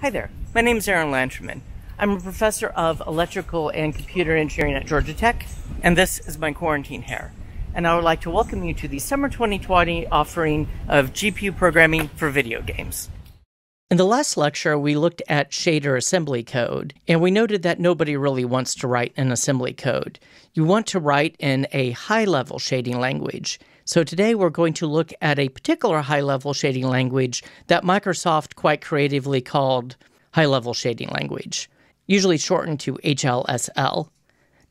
Hi there. My name is Aaron Lanterman. I'm a professor of electrical and computer engineering at Georgia Tech, and this is my quarantine hair. And I would like to welcome you to the summer 2020 offering of GPU programming for video games. In the last lecture, we looked at shader assembly code, and we noted that nobody really wants to write an assembly code. You want to write in a high level shading language. So today we're going to look at a particular high level shading language that Microsoft quite creatively called high level shading language, usually shortened to HLSL.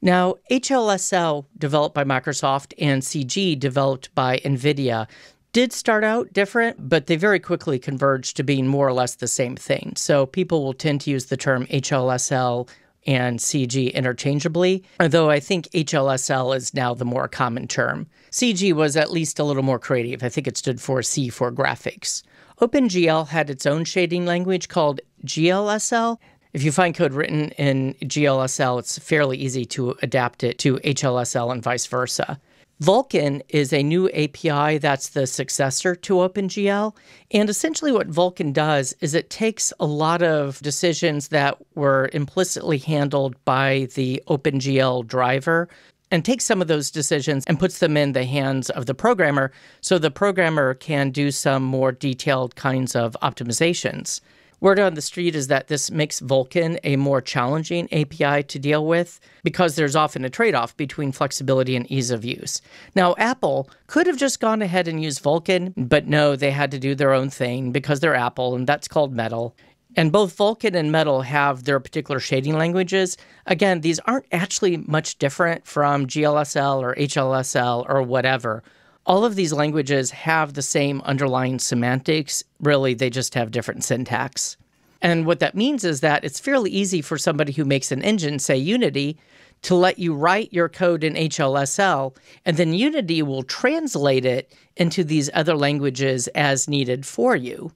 Now, HLSL, developed by Microsoft, and CG, developed by NVIDIA, did start out different, but they very quickly converged to being more or less the same thing. So people will tend to use the term HLSL and CG interchangeably, although I think HLSL is now the more common term. CG was at least a little more creative. I think it stood for C for graphics. OpenGL had its own shading language called GLSL. If you find code written in GLSL, it's fairly easy to adapt it to HLSL and vice versa. Vulkan is a new API that's the successor to OpenGL. And essentially, what Vulkan does is it takes a lot of decisions that were implicitly handled by the OpenGL driver and takes some of those decisions and puts them in the hands of the programmer so the programmer can do some more detailed kinds of optimizations. Word on the street is that this makes Vulkan a more challenging API to deal with because there's often a trade off between flexibility and ease of use. Now, Apple could have just gone ahead and used Vulkan, but no, they had to do their own thing because they're Apple, and that's called Metal. And both Vulkan and Metal have their particular shading languages. Again, these aren't actually much different from GLSL or HLSL or whatever all of these languages have the same underlying semantics. Really, they just have different syntax. And what that means is that it's fairly easy for somebody who makes an engine, say Unity, to let you write your code in HLSL, and then Unity will translate it into these other languages as needed for you.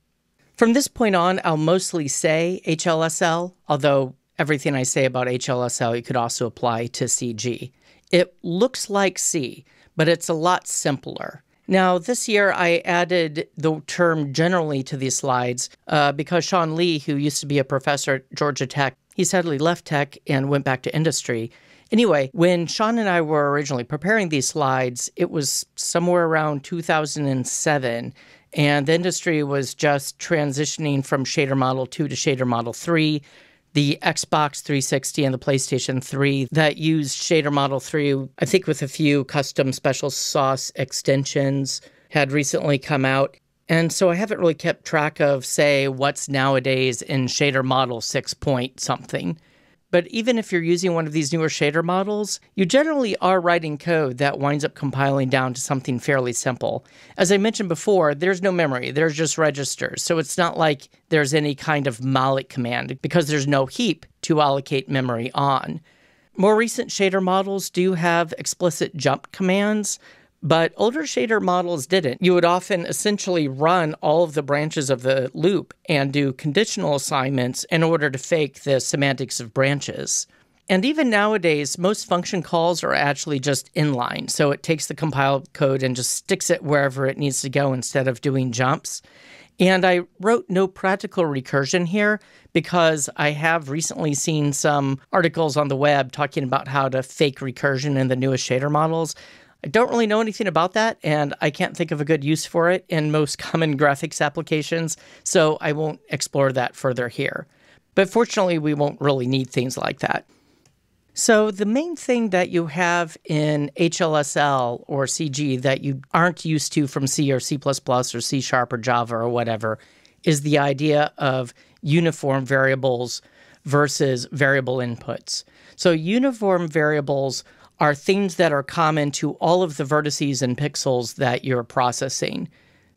From this point on, I'll mostly say HLSL, although everything I say about HLSL you could also apply to CG. It looks like C, but it's a lot simpler. Now, this year I added the term generally to these slides uh, because Sean Lee, who used to be a professor at Georgia Tech, he sadly left tech and went back to industry. Anyway, when Sean and I were originally preparing these slides, it was somewhere around 2007, and the industry was just transitioning from Shader Model 2 to Shader Model 3 the Xbox 360 and the PlayStation 3 that used Shader Model 3, I think with a few custom special sauce extensions, had recently come out. And so I haven't really kept track of, say, what's nowadays in Shader Model 6 point something. But even if you're using one of these newer shader models, you generally are writing code that winds up compiling down to something fairly simple. As I mentioned before, there's no memory, there's just registers. So it's not like there's any kind of malloc command because there's no heap to allocate memory on. More recent shader models do have explicit jump commands, but older shader models didn't. You would often essentially run all of the branches of the loop and do conditional assignments in order to fake the semantics of branches. And even nowadays, most function calls are actually just inline. So it takes the compiled code and just sticks it wherever it needs to go instead of doing jumps. And I wrote no practical recursion here because I have recently seen some articles on the web talking about how to fake recursion in the newest shader models. I don't really know anything about that, and I can't think of a good use for it in most common graphics applications, so I won't explore that further here. But fortunately, we won't really need things like that. So, the main thing that you have in HLSL or CG that you aren't used to from C or C or C Sharp or Java or whatever is the idea of uniform variables versus variable inputs. So, uniform variables are things that are common to all of the vertices and pixels that you're processing.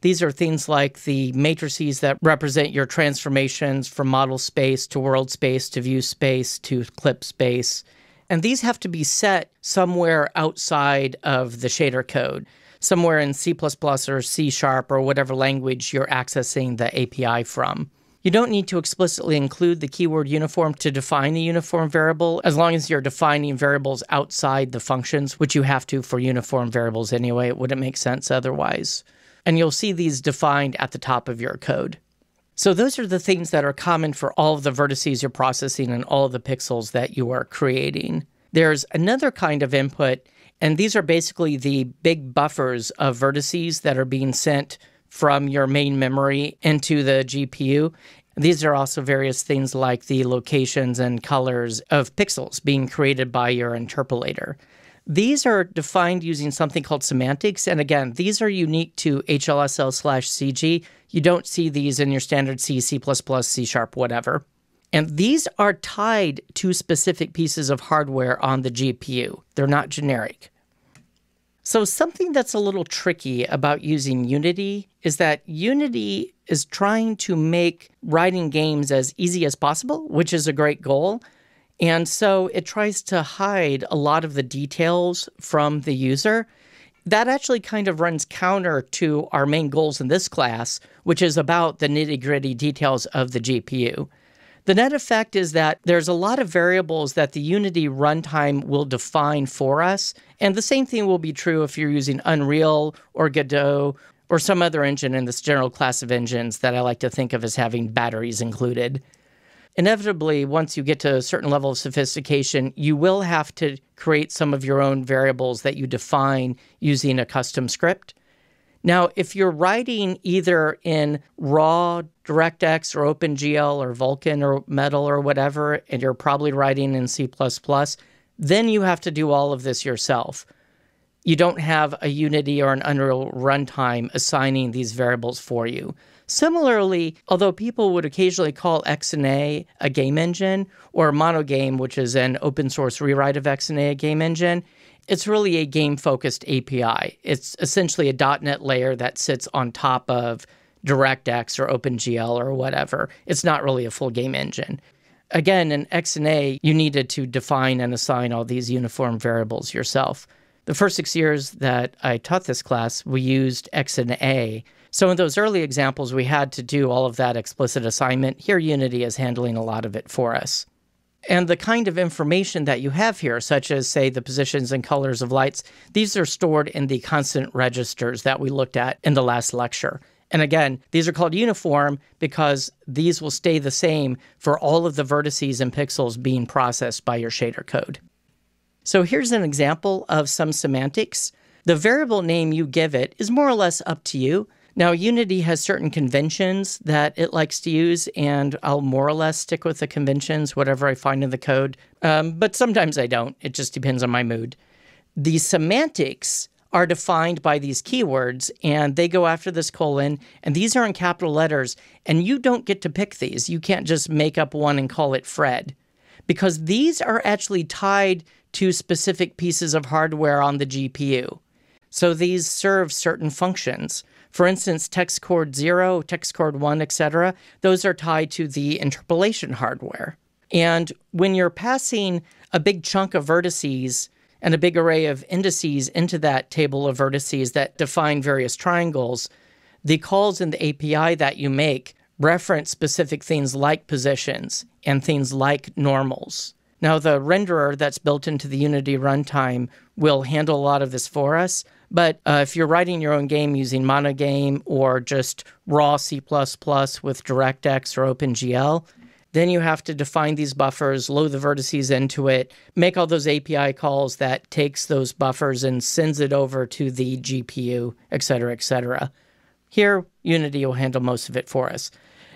These are things like the matrices that represent your transformations from model space to world space to view space to clip space. And these have to be set somewhere outside of the shader code, somewhere in C or C sharp or whatever language you're accessing the API from. You don't need to explicitly include the keyword uniform to define the uniform variable, as long as you're defining variables outside the functions, which you have to for uniform variables anyway. It wouldn't make sense otherwise. And you'll see these defined at the top of your code. So those are the things that are common for all of the vertices you're processing and all the pixels that you are creating. There's another kind of input, and these are basically the big buffers of vertices that are being sent from your main memory into the GPU. These are also various things like the locations and colors of pixels being created by your interpolator. These are defined using something called semantics. And again, these are unique to HLSL slash CG. You don't see these in your standard C, C, C sharp, whatever. And these are tied to specific pieces of hardware on the GPU. They're not generic. So, something that's a little tricky about using Unity is that Unity is trying to make writing games as easy as possible, which is a great goal. And so it tries to hide a lot of the details from the user. That actually kind of runs counter to our main goals in this class, which is about the nitty gritty details of the GPU. The net effect is that there's a lot of variables that the Unity runtime will define for us. And the same thing will be true if you're using Unreal or Godot or some other engine in this general class of engines that I like to think of as having batteries included. Inevitably, once you get to a certain level of sophistication, you will have to create some of your own variables that you define using a custom script. Now, if you're writing either in raw DirectX or OpenGL or Vulkan or Metal or whatever, and you're probably writing in C, then you have to do all of this yourself. You don't have a Unity or an Unreal runtime assigning these variables for you. Similarly, although people would occasionally call XNA a game engine or Monogame, which is an open source rewrite of XNA a game engine, it's really a game focused API. It's essentially a .NET layer that sits on top of DirectX or OpenGL or whatever. It's not really a full game engine. Again, in XNA, you needed to define and assign all these uniform variables yourself. The first six years that I taught this class, we used XNA. So in those early examples, we had to do all of that explicit assignment. Here, Unity is handling a lot of it for us. And the kind of information that you have here, such as, say, the positions and colors of lights, these are stored in the constant registers that we looked at in the last lecture. And again, these are called uniform because these will stay the same for all of the vertices and pixels being processed by your shader code. So here's an example of some semantics. The variable name you give it is more or less up to you. Now, Unity has certain conventions that it likes to use, and I'll more or less stick with the conventions, whatever I find in the code. Um, but sometimes I don't. It just depends on my mood. The semantics are defined by these keywords, and they go after this colon, and these are in capital letters, and you don't get to pick these. You can't just make up one and call it Fred, because these are actually tied to specific pieces of hardware on the GPU. So these serve certain functions. For instance, texcoord 0, texcoord 1, etc., those are tied to the interpolation hardware. And when you're passing a big chunk of vertices and a big array of indices into that table of vertices that define various triangles, the calls in the API that you make reference specific things like positions and things like normals. Now, the renderer that's built into the Unity runtime will handle a lot of this for us, but uh, if you're writing your own game using Monogame or just raw C++ with DirectX or OpenGL, then you have to define these buffers, load the vertices into it, make all those API calls that takes those buffers and sends it over to the GPU, et cetera, et cetera. Here, Unity will handle most of it for us.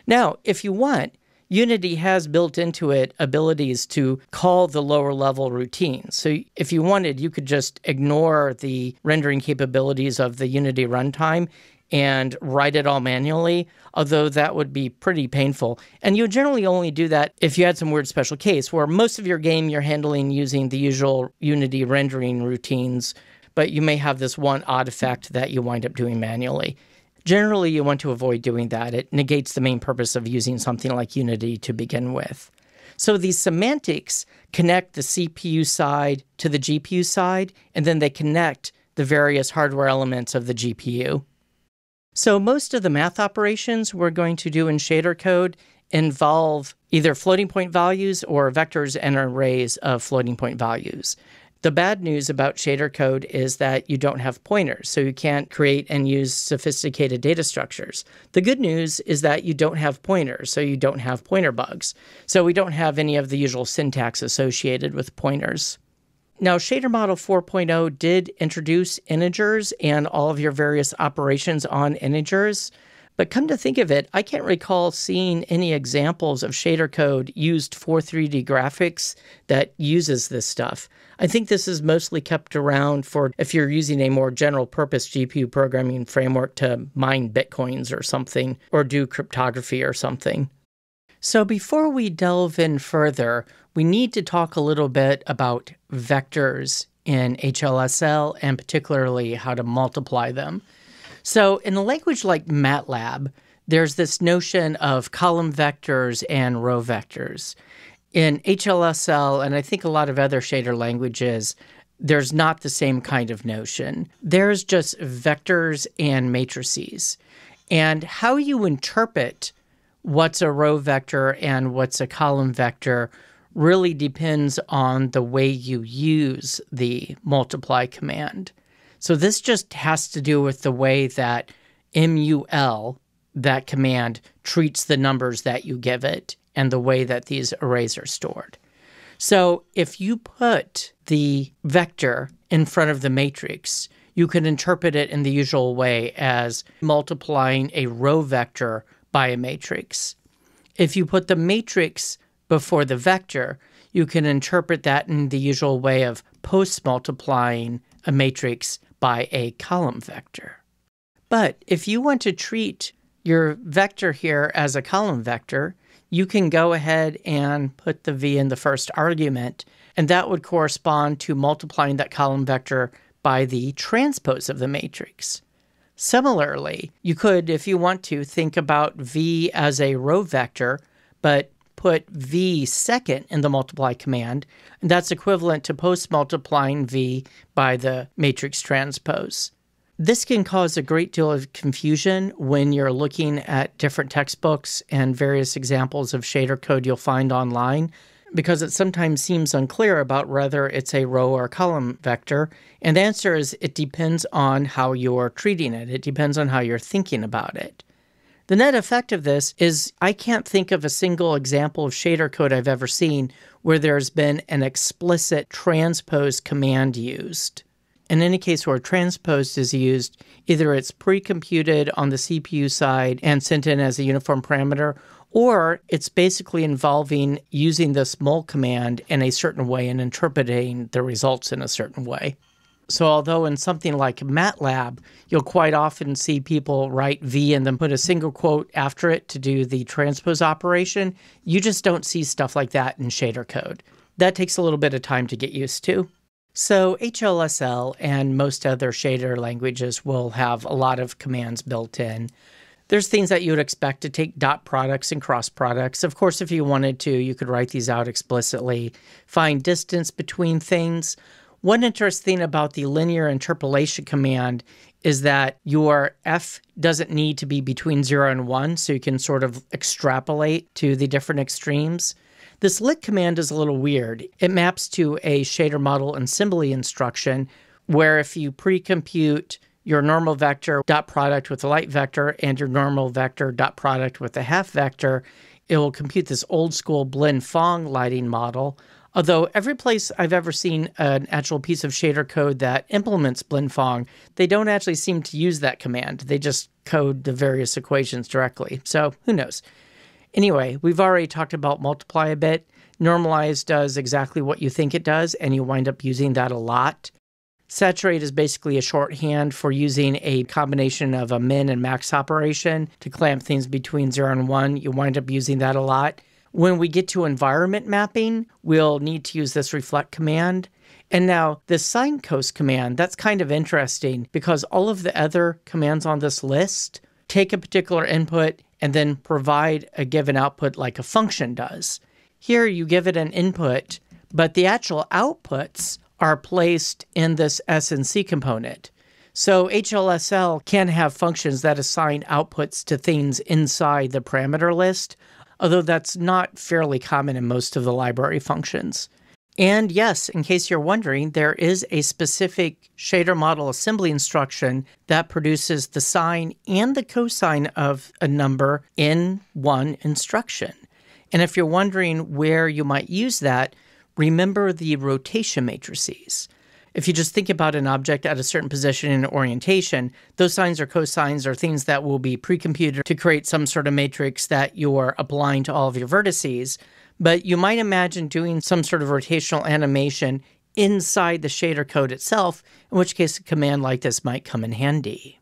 Now, if you want, Unity has built into it abilities to call the lower level routines. So if you wanted, you could just ignore the rendering capabilities of the Unity runtime and write it all manually, although that would be pretty painful. And you generally only do that if you had some weird special case where most of your game you're handling using the usual Unity rendering routines, but you may have this one odd effect that you wind up doing manually. Generally, you want to avoid doing that. It negates the main purpose of using something like Unity to begin with. So these semantics connect the CPU side to the GPU side, and then they connect the various hardware elements of the GPU. So most of the math operations we're going to do in shader code involve either floating point values or vectors and arrays of floating point values. The bad news about shader code is that you don't have pointers, so you can't create and use sophisticated data structures. The good news is that you don't have pointers, so you don't have pointer bugs. So we don't have any of the usual syntax associated with pointers. Now, Shader Model 4.0 did introduce integers and all of your various operations on integers. But come to think of it, I can't recall seeing any examples of shader code used for 3D graphics that uses this stuff. I think this is mostly kept around for if you're using a more general purpose GPU programming framework to mine bitcoins or something, or do cryptography or something. So before we delve in further, we need to talk a little bit about vectors in HLSL and particularly how to multiply them. So, in a language like MATLAB, there's this notion of column vectors and row vectors. In HLSL, and I think a lot of other shader languages, there's not the same kind of notion. There's just vectors and matrices. And how you interpret what's a row vector and what's a column vector really depends on the way you use the multiply command. So this just has to do with the way that MUL, that command, treats the numbers that you give it and the way that these arrays are stored. So if you put the vector in front of the matrix, you can interpret it in the usual way as multiplying a row vector by a matrix. If you put the matrix before the vector, you can interpret that in the usual way of post multiplying a matrix by a column vector. But if you want to treat your vector here as a column vector, you can go ahead and put the v in the first argument, and that would correspond to multiplying that column vector by the transpose of the matrix. Similarly, you could, if you want to, think about v as a row vector, but put v second in the multiply command, and that's equivalent to post multiplying v by the matrix transpose. This can cause a great deal of confusion when you're looking at different textbooks and various examples of shader code you'll find online because it sometimes seems unclear about whether it's a row or column vector. And the answer is it depends on how you're treating it, it depends on how you're thinking about it. The net effect of this is I can't think of a single example of shader code I've ever seen where there's been an explicit transpose command used. In any case where transpose is used, either it's pre computed on the CPU side and sent in as a uniform parameter, or it's basically involving using this mul command in a certain way and interpreting the results in a certain way. So, although in something like MATLAB, you'll quite often see people write V and then put a single quote after it to do the transpose operation, you just don't see stuff like that in shader code. That takes a little bit of time to get used to. So, HLSL and most other shader languages will have a lot of commands built in. There's things that you would expect to take dot products and cross products. Of course, if you wanted to, you could write these out explicitly. Find distance between things. One interesting thing about the linear interpolation command is that your f doesn't need to be between 0 and 1, so you can sort of extrapolate to the different extremes. This lit command is a little weird. It maps to a shader model and assembly instruction where if you pre-compute your normal vector dot product with the light vector and your normal vector dot product with the half vector, it will compute this old school Blinn-Phong lighting model Although every place I've ever seen an actual piece of shader code that implements Blinn-Phong, they don't actually seem to use that command. They just code the various equations directly. So who knows? Anyway, we've already talked about multiply a bit. Normalize does exactly what you think it does, and you wind up using that a lot. Saturate is basically a shorthand for using a combination of a min and max operation to clamp things between 0 and 1. You wind up using that a lot. When we get to environment mapping, we'll need to use this reflect command. And now the sincos command, that's kind of interesting because all of the other commands on this list take a particular input and then provide a given output like a function does. Here you give it an input, but the actual outputs are placed in this SNC component. So HLSL can have functions that assign outputs to things inside the parameter list, although that's not fairly common in most of the library functions. And yes, in case you're wondering, there is a specific shader model assembly instruction that produces the sine and the cosine of a number in one instruction. And if you're wondering where you might use that, remember the rotation matrices. If you just think about an object at a certain position and orientation, those sines or cosines are things that will be pre-computed to create some sort of matrix that you're applying to all of your vertices. But you might imagine doing some sort of rotational animation inside the shader code itself, in which case a command like this might come in handy.